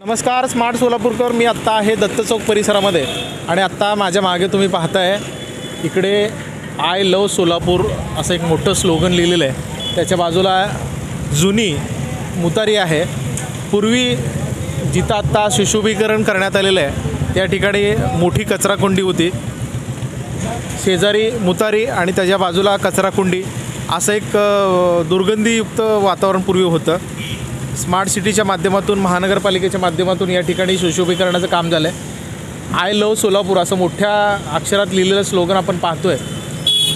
नमस्कार स्मार्ट सोलापूरकर. मी आत्ता आहे दत्त चौक परिसरामध्ये. आणि आत्ता माझ्या मागे तुम्ही पाहताय इकडे आय लव सोलापूर असं एक मोठं स्लोगन लिहिलेलं आहे. त्याच्या बाजूला जुनी मुतारी आहे. पूर्वी जिथं आत्ता सुशोभीकरण करण्यात आलेलं आहे त्या ठिकाणी मोठी कचराकुंडी होती. शेजारी मुतारी आणि त्याच्या बाजूला कचराकुंडी. असं एक दुर्गंधीयुक्त वातावरण पूर्वी होतं. स्मार्ट सिटीच्या माध्यमातून महानगरपालिकेच्या माध्यमातून या ठिकाणी सुशोभीकरणाचं काम झालं आहे आय लव सोलापूर असं मोठ्या अक्षरात लिहिलेलं स्लोगन आपण पाहतोय.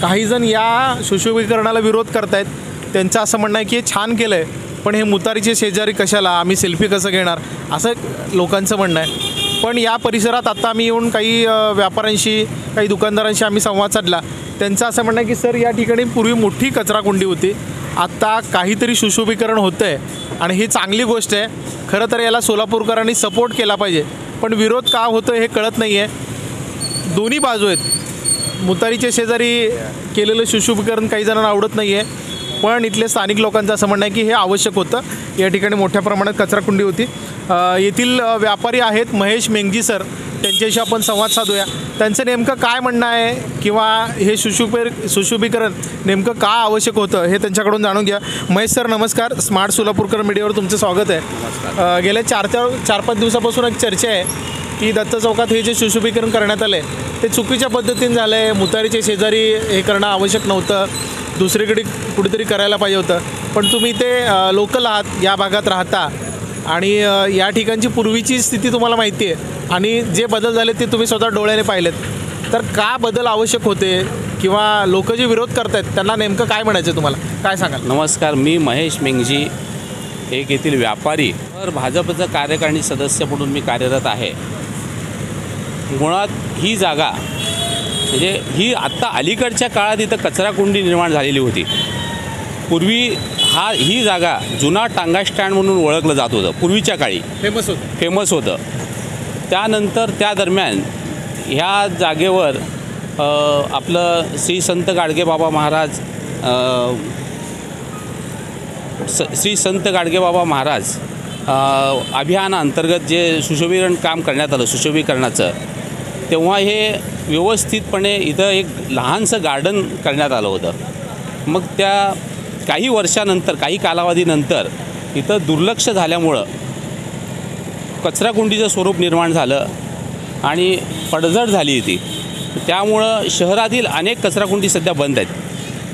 काहीजण या सुशोभीकरणाला विरोध करतायत. त्यांचं असं म्हणणं आहे की हे छान केलं आहे पण हे मुतारीचे शेजारी कशाला आम्ही सेल्फी कसं घेणार? असं लोकांचं म्हणणं आहे. पण या परिसरात आता आम्ही येऊन काही व्यापाऱ्यांशी काही दुकानदारांशी आम्ही संवाद साधला. त्यांचं असं म्हणणं आहे की सर या ठिकाणी पूर्वी मोठी कचराकुंडी होती. आत्ता काहीतरी सुशोभीकरण होतं आहे आणि ही चांगली गोष्ट आहे. खरं तर याला सोलापूरकरांनी सपोर्ट केला पाहिजे. पण विरोध का होतो हे कळत नाही आहे दोन्ही बाजू आहेत. मुतारीच्या शेजारी केलेलं सुशोभीकरण काही जणांना आवडत नाही आहे पण इथले स्थानिक लोकांचं असं म्हणणं आहे की हे आवश्यक होतं. या ठिकाणी मोठ्या प्रमाणात कचराकुंडी होती. येथील व्यापारी आहेत महेश मेंगजी सर. त्यांच्याशी आपण संवाद साधूया. त्यांचं नेमकं काय म्हणणं आहे किंवा हे सुशोभीर सुशोभीकरण नेमकं का आवश्यक होतं हे त्यांच्याकडून जाणून घ्या. महेश सर नमस्कार. स्मार्ट सोलापूरकर मीडियावर तुमचं स्वागत आहे. गेल्या चार चार चार पाच दिवसापासून एक चर्चा आहे की दत्त चौकात हे जे सुशोभीकरण करण्यात आलं आहे ते चुकीच्या पद्धतीने झालं आहे मुतारीचे शेजारी हे करणं आवश्यक नव्हतं. दुसरीकडे कुठेतरी करायला पाहिजे होतं. पण तुम्ही ते लोकल आहात या भागात राहता. आणि या ठिकाणची पूर्वीची स्थिती तुम्हाला माहिती आहे आणि जे बदल झाले ते तुम्ही स्वतः डोळ्याने पाहिलेत. तर का बदल आवश्यक होते? किंवा लोक जे विरोध करत आहेत त्यांना नेमकं काय म्हणायचं तुम्हाला? काय सांगाल? नमस्कार मी महेश मेंगजी एक येथील व्यापारी. तर भाजपचं कार्यकारिणी सदस्य म्हणून मी कार्यरत आहे. मुळात ही जागा म्हणजे ही आत्ता अलीकडच्या काळात इथं कचराकुंडी निर्माण झालेली होती. पूर्वी हा ही जागा जुना टांगा स्टँड म्हणून ओळखलं जात होतं पूर्वीच्या काळी. फेमस होतं. फेमस होतं. त्यानंतर त्या दरम्यान ह्या जागेवर आपलं श्री संत गाडगेबाबा महाराज स श्री संत गाडगेबाबा महाराज अभियानाअंतर्गत जे सुशोभीकरण काम करण्यात आलं सुशोभीकरणाचं तेव्हा हे व्यवस्थितपणे इथं एक लहानसं गार्डन करण्यात आलं होतं. मग त्या काही वर्षानंतर काही कालावधीनंतर इथं दुर्लक्ष झाल्यामुळं कचराकुंडीचं स्वरूप निर्माण झालं आणि पडझड झाली ती त्यामुळं शहरातील अनेक कचराकुंडी सध्या बंद आहेत.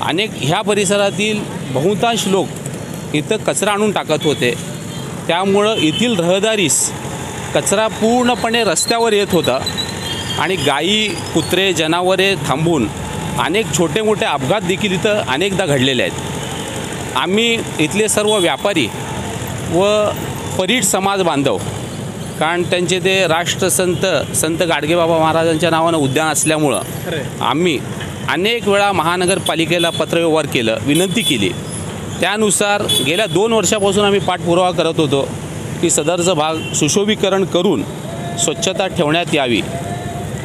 अनेक ह्या परिसरातील बहुतांश लोक इथं कचरा आणून टाकत होते. त्यामुळं येथील रहदारीस कचरा पूर्णपणे रस्त्यावर येत होता आणि गायी कुत्रे जनावरे थांबून अनेक छोटे मोठे अपघात देखील इथं अनेकदा घडलेले आहेत. आम्ही इथले सर्व व्यापारी व परीट समाज बांधव कारण त्यांचे ते राष्ट्रसंत संत गाडगेबाबा महाराजांच्या नावानं उद्यान असल्यामुळं. आम्ही अनेक वेळा महानगरपालिकेला पत्रव्यवहार केलं विनंती केली. त्यानुसार गेल्या दोन वर्षापासून आम्ही पाठपुरावा करत होतो की सदरचा भाग सुशोभीकरण करून स्वच्छता ठेवण्यात यावी.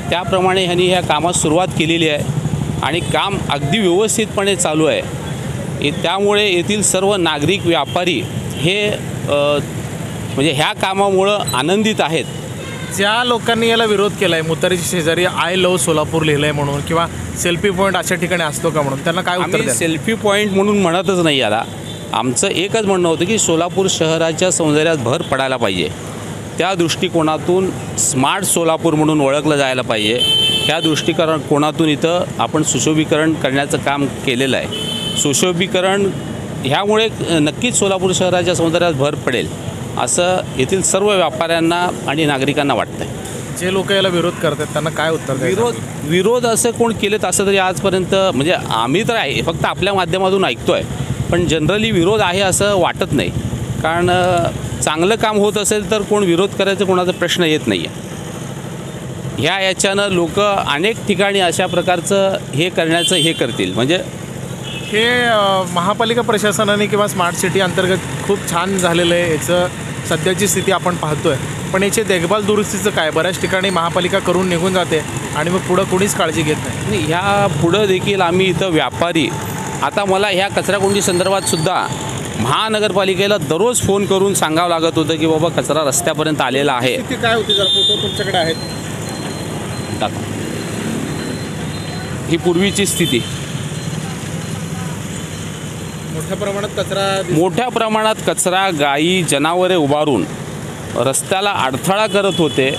त्याप्रमाणे ह्यांनी ह्या कामास सुरुवात केलेली आहे आणि काम अगदी व्यवस्थितपणे चालू आहे. त्यामुळे येथील सर्व नागरिक व्यापारी हे म्हणजे ह्या कामामुळं आनंदित आहेत. ज्या लोकांनी याला विरोध केला आहे मुतारीच्या शेजारी आय लव सोलापूर लिहिलं आहे म्हणून किंवा सेल्फी पॉईंट अशा ठिकाणी असतो का म्हणून त्यांना काय उत्तर सेल्फी पॉईंट म्हणून म्हणतच नाही याला. आमचं एकच म्हणणं होतं की सोलापूर शहराच्या सौंदर्यात भर पडायला पाहिजे. त्या दृष्टिकोनातून स्मार्ट सोलापूर म्हणून ओळखलं जायला पाहिजे. ह्या दृष्टिकोन कोणातून इथं आपण सुशोभीकरण करण्याचं काम केलेलं आहे. सुशोभीकरण ह्यामुळे नक्कीच सोलापूर शहराच्या सौंदर्यात भर पडेल असं येथील सर्व व्यापाऱ्यांना आणि नागरिकांना वाटतं आहे जे लोक याला विरोध करतात त्यांना काय उत्तर? विरोध विरोध असं कोण केलेत असं तरी आजपर्यंत म्हणजे आम्ही तर आहे फक्त आपल्या माध्यमातून ऐकतो आहे पण जनरली विरोध आहे असं वाटत नाही. कारण चांगलं काम होत असेल तर कोण विरोध करायचा कोणाचा प्रश्न येत नाही आहे ह्या याच्यानं लोक अनेक ठिकाणी अशा प्रकारचं हे करण्याचं हे करतील. म्हणजे हे महापालिका प्रशासनाने किंवा स्मार्ट सिटी अंतर्गत खूप छान झालेलं आहे. याचं सध्याची स्थिती आपण पाहतोय. पण याचे देखभाल दुरुस्तीचं काय? बऱ्याच ठिकाणी महापालिका करून निघून जाते आणि मग पुढं कोणीच काळजी घेत नाही. आणि ह्या पुढं देखील आम्ही इथं व्यापारी. आता मला ह्या कचराकुंडी संदर्भात सुद्धा महानगरपालिकेला दररोज फोन करून सांगावं लागत होतं की बाबा कचरा रस्त्यापर्यंत आलेला आहे. किती काय होती? जरा फोटो तुमच्याकडे आहेत. ही पूर्वीची स्थिती. मोठ्या प्रमाणात कचरा मोठ्या प्रमाणात कचरा गायी जनावरे उभारून रस्त्याला अडथळा करत होते.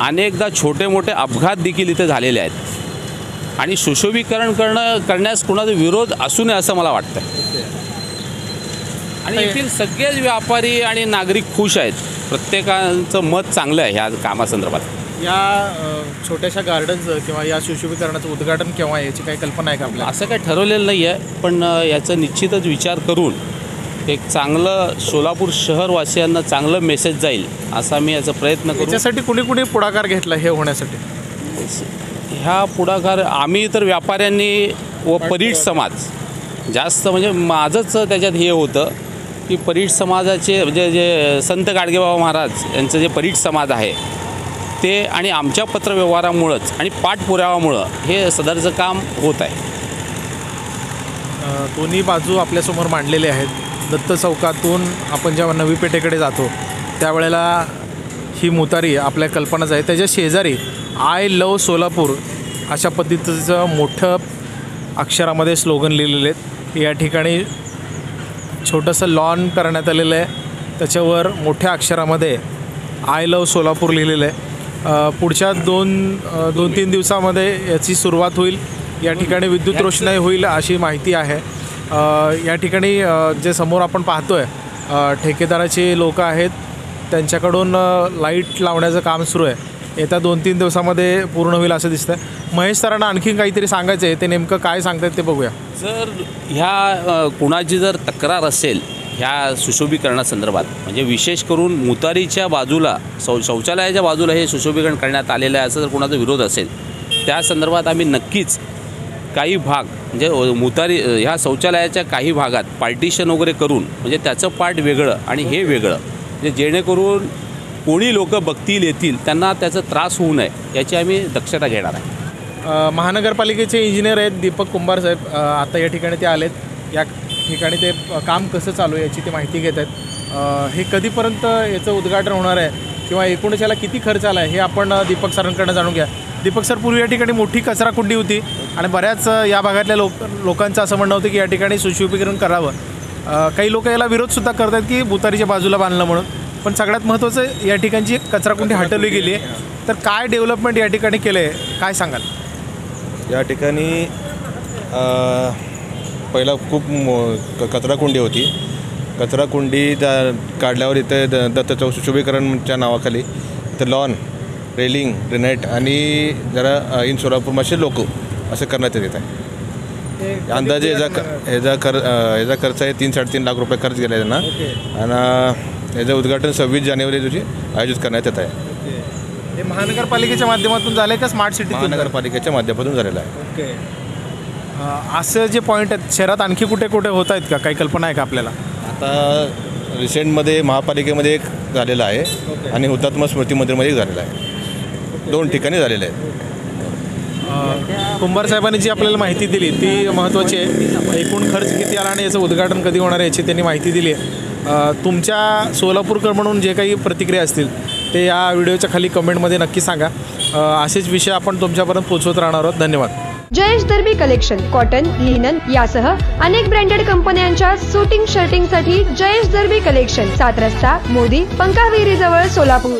अनेकदा छोटे मोठे अपघात देखील इथे झालेले आहेत. आणि सुशोभीकरण करणं करण्यास कुणाचा विरोध असू नये असं मला वाटतं आणि येथील सगळेच व्यापारी आणि नागरिक खुश आहेत. प्रत्येकाचं मत चांगलं आहे ह्या कामासंदर्भात. या छोट्याशा गार्डनचं किंवा या सुशोभीकरणाचं उद्घाटन केव्हा याची काही कल्पना आहे का आपल्याला? असं काही ठरवलेलं नाही आहे पण याचा निश्चितच विचार करून एक चांगलं सोलापूर शहरवासियांना चांगलं मेसेज जाईल असा मी याचा प्रयत्न करू. याच्यासाठी कुणी कुणी पुढाकार घेतला हे होण्यासाठी? ह्या पुढाकार आम्ही तर व्यापाऱ्यांनी व परीट समाज जास्त म्हणजे माझंच त्याच्यात हे होतं की परीट समाजाचे म्हणजे जे संत गाडगेबाबा महाराज यांचं जे परीट समाज आहे ते आणि आमच्या पत्रव्यवहारामुळंच आणि पाठपुराव्यामुळं हे सदरचं काम होत आहे. दोन्ही बाजू आपल्यासमोर मांडलेले आहेत. दत्त चौकातून आपण जेव्हा नवी पेठेकडे जातो त्यावेळेला ही मुतारी आपल्या कल्पनाच आहे. त्याच्या शेजारी आय लव सोलापूर अशा पद्धतीचं मोठं अक्षरामध्ये स्लोगन लिहिलेले आहेत या ठिकाणी छोटंसं लॉन करण्यात आलेलं आहे. त्याच्यावर मोठ्या अक्षरामध्ये आय लव सोलापूर लिहिलेलं आहे. पुढच्या दोन दोन तीन दिवसामध्ये याची सुरुवात होईल. या ठिकाणी विद्युत रोषणाई होईल अशी माहिती आहे. या ठिकाणी जे समोर आपण पाहतो आहे ठेकेदाराचे लोक आहेत. त्यांच्याकडून लाइट लावण्याचं काम सुरू आहे. येत्या दोन तीन दिवसामध्ये पूर्ण होईल असं दिसतं महेश सरांना आणखीन काहीतरी सांगायचं आहे ते नेमकं काय सांगतात ते बघूया. जर ह्या कुणाची जर तक्रार असेल ह्या सुशोभीकरणासंदर्भात म्हणजे विशेष करून मुतारीच्या बाजूला शौ शौचालयाच्या बाजूला हे सुशोभीकरण करण्यात आलेलं आहे असं जर कुणाचा विरोध असेल त्या संदर्भात आम्ही नक्कीच काही भाग म्हणजे मुतारी ह्या शौचालयाच्या काही भागात पार्टिशन वगैरे करून म्हणजे त्याचं पार्ट वेगळं आणि हे वेगळं म्हणजे जेणेकरून कोणी लोक बघतील येतील त्यांना त्याचा त्रास होऊ नये याची आम्ही दक्षता घेणार आहे. महानगरपालिकेचे इंजिनियर आहेत दीपक कुंभार साहेब आता या ठिकाणी ते आलेत. या ठिकाणी ते काम कसं चालू आहे याची ते माहिती घेत आहेत. हे कधीपर्यंत याचं उद्घाटन होणार आहे किंवा एकूणच याला किती खर्च आला आहे हे आपण दीपक सरांकडनं जाणून घ्या. दीपक सर पूर्वी या ठिकाणी मोठी कचरा कुंडी होती आणि बऱ्याच या भागातल्या लोक लोकांचं असं म्हणणं होतं की या ठिकाणी सुशोभीकरण करावं. काही लोक याला विरोधसुद्धा करतात की बुतारीच्या बाजूला बांधलं म्हणून. पण सगळ्यात महत्त्वाचं या ठिकाणची कचराकुंडी हटवली गेली आहे. तर काय डेव्हलपमेंट या ठिकाणी केलं आहे काय सांगाल? या ठिकाणी पहिला खूप मो- क- कचराकुंडी होती. कचराकुंडी त्या काढल्यावर इथे द दत्त चौक सुशोभीकरणच्या नावाखाली इथं लॉन रेलिंग ग्रेनाईट आणि जरा इन सोलापूर मासे लोक असं करण्यात येत आहे. अंदाजे याचा ह्याचा खर अ, ह्याचा खर्च आहे तीन साडेतीन लाख रुपये खर्च आहे त्यांना. आणि याचं उद्घाटन सव्वीस जानेवारी रोजी आयोजित करण्यात येत आहे. हे महानगरपालिकेच्या माध्यमातून झाले का स्मार्ट सिटी महानगरपालिकेच्या माध्यमातून झालेलं आहे. असं जे पॉईंट आहेत शहरात आणखी कुठे कुठे होत आहेत का? काही कल्पना आहे का आपल्याला? आता रिसेंटमध्ये महापालिकेमध्ये एक झालेलं आहे आणि हुतात्मा स्मृती मंदिरमध्ये एक झालेलं आहे. दोन ठिकाणी झालेलं आहे. कुंभार साहेबांनी जी आपल्याला माहिती दिली ती महत्त्वाची आहे. एकूण खर्च किती आला आणि याचं उद्घाटन कधी होणार आहे याची त्यांनी माहिती दिली आहे. तुमच्या सोलापूरकर म्हणून जे काही प्रतिक्रिया असतील ते या व्हिडिओच्या खाली कमेंटमध्ये नक्की सांगा. असेच विषय आपण तुमच्यापर्यंत पोचवत राहणार आहोत. धन्यवाद. Jayesh Derby collection cotton linen यासह अनेक ब्रँडेड कंपन्यांच्या सुटिंग शर्टिंगसाठी जयेश दर्बी कलेक्शन सात रस्ता मोदी पंकाविहिरी जवळ सोलापूर.